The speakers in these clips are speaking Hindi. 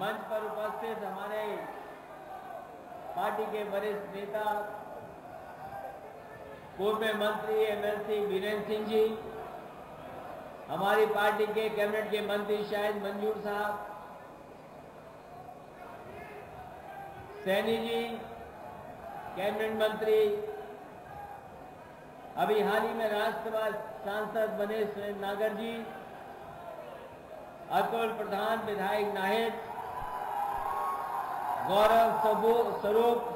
मंच पर उपस्थित हमारे पार्टी के वरिष्ठ नेता, पूर्व मंत्री एमएलसी वीरेंद्र सिंह जी, हमारी पार्टी के कैबिनेट के मंत्री शाहिद मंजूर साहब, सैनी जी, कैबिनेट मंत्री, अभी हाल ही में राज्यसभा सांसद बने नागर जी, अतुल प्रधान, विधायक नाहिद गौरव स्वरूप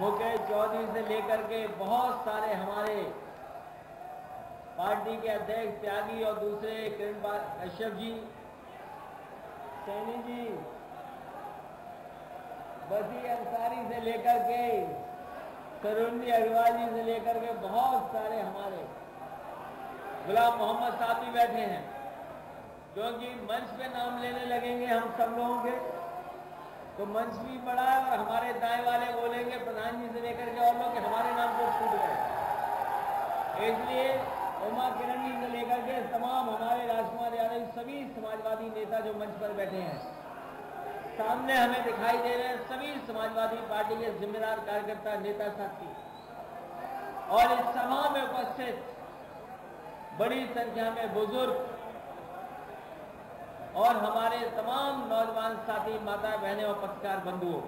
मुकेश चौधरी से लेकर के बहुत सारे हमारे पार्टी के अध्यक्ष त्यागी और दूसरे किरण कश्यप जी, सैनी जी, बसी अंसारी से लेकर के करुणी अग्रवाल जी से लेकर के बहुत सारे हमारे गुलाम मोहम्मद साहब भी बैठे हैं क्योंकि मंच पे नाम लेने लगेंगे हम सब लोगों के। तो मंच भी बड़ा है और हमारे दाएँ वाले बोलेंगे प्रधान जी से लेकर के और लोग हमारे नाम को छूट गए। इसलिए उमा किरण जी से लेकर के तमाम हमारे राजकुमार यादव, सभी समाजवादी नेता जो मंच पर बैठे हैं, सामने हमें दिखाई दे रहे हैं सभी समाजवादी पार्टी के जिम्मेदार कार्यकर्ता, नेता, साथी। और इस सभा में उपस्थित बड़ी संख्या में बुज़ुर्ग और हमारे तमाम नौजवान साथी माता बहनें और पत्रकार बंधुओं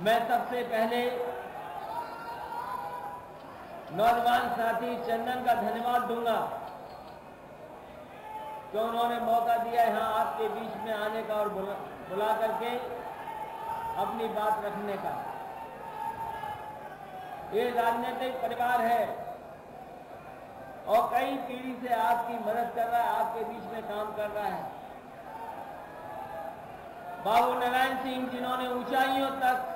मैं सबसे पहले नौजवान साथी चंदन का धन्यवाद दूँगा कि उन्होंने मौका दिया यहाँ आपके बीच में आने का और बुला, बुला करके अपनी बात रखने का। ये राजनीतिक परिवार है। और कई पीढ़ी से आपकी मदद कर रहा है, आपके बीच में काम कर रहा है। बाबू नारायण सिंह जिन्होंने ऊंचाइयों तक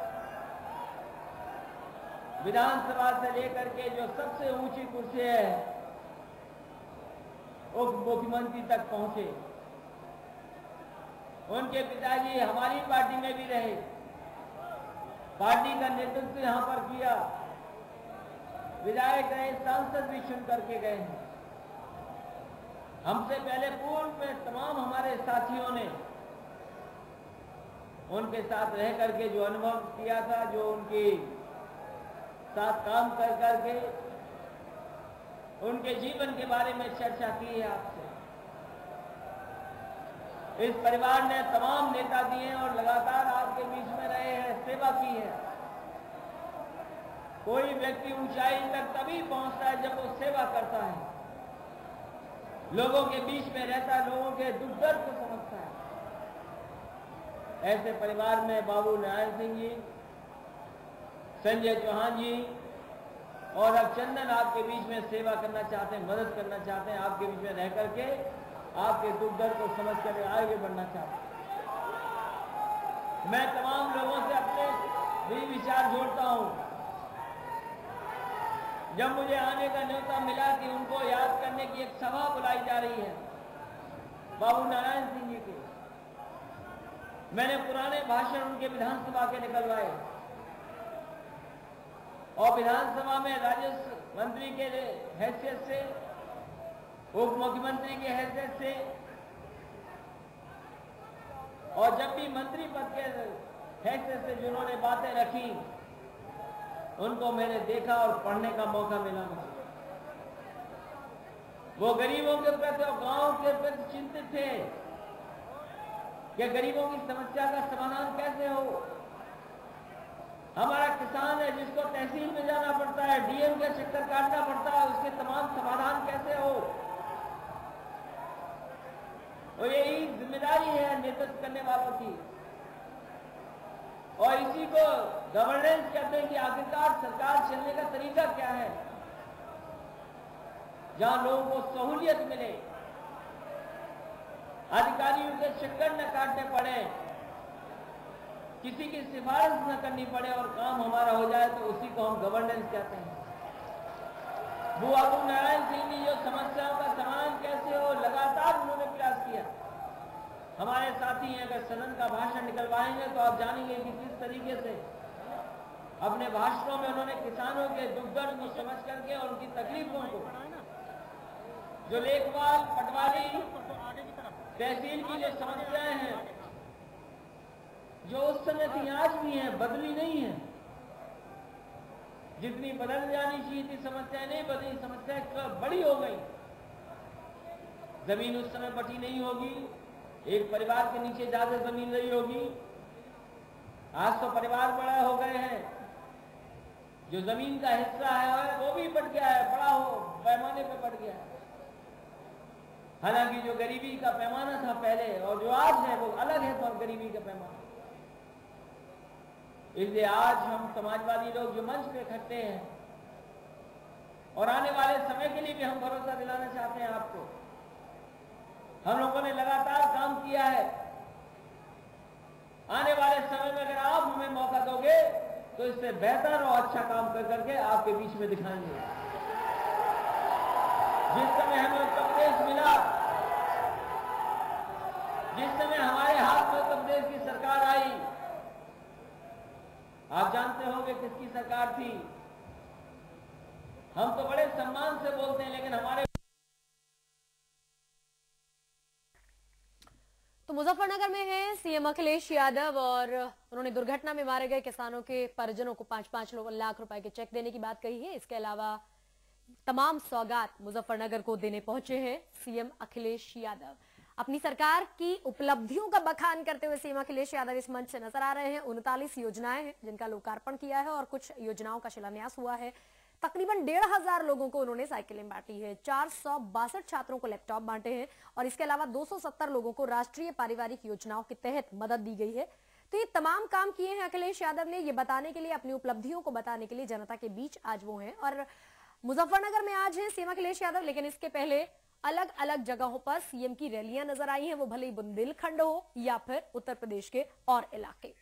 विधानसभा से लेकर के जो सबसे ऊँची कुर्सी है उप मुख्यमंत्री तक पहुँचे। उनके पिताजी हमारी पार्टी में भी रहे। पार्टी का नेतृत्व यहाँ पर किया। विधायक रहे, सांसद भी चुन करके गए हैं। हमसे पहले पूर्व में तमाम हमारे साथियों ने उनके साथ रह करके जो अनुभव किया था, जो उनके साथ काम कर करके उनके जीवन के बारे में चर्चा की है आपसे। इस परिवार ने तमाम नेता दिए और लगातार आपके बीच में रहे हैं सेवा की है कोई व्यक्ति ऊंचाई तक तभी पहुँचता है जब वो सेवा करता है। लोगों के बीच में रहता है, लोगों के दुख दर्द को समझता है। ऐसे परिवार में बाबू नारायण सिंह जी, संजय चौहान जी और अब चंदन आपके बीच में सेवा करना चाहते हैं, मदद करना चाहते हैं, आपके बीच में रह करके आपके दुख दर्द को समझ कर आगे बढ़ना चाहते हैं। मैं तमाम लोगों से अपने भी विचार जोड़ता हूँ। जब मुझे आने का न्योता मिला कि उनको याद करने की एक सभा बुलाई जा रही है, बाबू नारायण सिंह जी की, मैंने पुराने भाषण उनके विधानसभा के निकलवाए। और विधानसभा में राजस्व मंत्री के हैसियत से, उप मुख्यमंत्री के हैसियत से, और जब भी मंत्री पद के हैसियत से जिन्होंने बातें रखी उनको मैंने देखा और पढ़ने का मौका मिला मुझे। वो गरीबों के प्रति और गाँव के प्रति चिंतित थे कि गरीबों की समस्या का समाधान कैसे हो। हमारा किसान है, जिसको तहसील में जाना पड़ता है, डीएम के चक्कर काटना पड़ता है, उसके तमाम समाधान कैसे हो? और यही ज़िम्मेदारी है नेतृत्व करने वालों की। और इसी को गवर्नेंस कहते हैं कि आखिरकार सरकार चलने का तरीका क्या है? जहाँ लोगों को सहूलियत मिले, अधिकारियों के चक्कर न काटने पड़े, किसी की सिफारिश न करनी पड़े और काम हमारा हो जाए तो उसी को हम गवर्नेंस कहते हैं। वो अबू नारायण सिंह जी, जो समस्याओं का समाधान कैसे हो, लगातार उन्होंने प्रयास किया। हमारे साथी अगर सदन का भाषण निकलवाएँगे तो आप जानेंगे कि किस तरीके से अपने भाषणों में उन्होंने किसानों के दुख दर्द को समझ करके और उनकी तकलीफों को जो लेखपाल पटवारी, तहसील की जो समस्याएँ हैं, जो उस समय थी, आज भी है, बदली नहीं है। जितनी बदल जानी चाहिए थी, समस्याएँ नहीं बदली समस्या बड़ी हो गई। ज़मीन उस समय बटी नहीं होगी। एक परिवार के नीचे ज़्यादा ज़मीन रही होगी। आज तो परिवार बड़ा हो गए हैं। जो ज़मीन का हिस्सा है वो भी बढ़ गया है, बड़ा हो, पैमाने पे बढ़ गया है। हालाँकि जो गरीबी का पैमाना था पहले, और जो आज है, वो अलग है तो गरीबी का पैमाना। इसलिए आज हम समाजवादी लोग जो मंच पे इकट्ठे हैं, और आने वाले समय के लिए भी हम भरोसा दिलाना चाहते हैं आपको। हम लोगों ने काम किया है। आने वाले समय में अगर आप हमें मौका दोगे तो इससे बेहतर और अच्छा काम कर करके आपके बीच में दिखाएँगे। जिस समय हमें उत्तर प्रदेश मिला, जिस समय हमारे हाथ में उत्तर प्रदेश की सरकार आई, आप जानते होंगे किसकी सरकार थी? हम तो बड़े सम्मान से बोलते हैं, लेकिन हमारे तो मुजफ्फरनगर में है सीएम अखिलेश यादव और उन्होंने दुर्घटना में मारे गए किसानों के परिजनों को पाँच पाँच लाख रुपए के चेक देने की बात कही है। इसके अलावा तमाम सौगात मुजफ्फरनगर को देने पहुँचे हैं सीएम अखिलेश यादव। अपनी सरकार की उपलब्धियों का बखान करते हुए सीएम अखिलेश यादव इस मंच से नज़र आ रहे हैं। उनतालीस योजनाएँ हैं जिनका लोकार्पण किया है और कुछ योजनाओं का शिलान्यास हुआ है। तकरीबन डेढ़ हज़ार लोगों को उन्होंने साइकिलें बांटी है। चार सौ बासठ छात्रों को लैपटॉप बांटे हैं और इसके अलावा 270 लोगों को राष्ट्रीय पारिवारिक योजनाओं के तहत मदद दी गई है। तो ये तमाम काम किए हैं अखिलेश यादव ने। ये बताने के लिए, अपनी उपलब्धियों को बताने के लिए जनता के बीच आज वो हैं। और मुजफ्फरनगर में आज है सीएम अखिलेश यादव, लेकिन इसके पहले अलग अलग जगहों पर सीएम की रैलियाँ नज़र आई हैं। वो भले ही बुंदेलखंड हो या फिर उत्तर प्रदेश के और इलाके।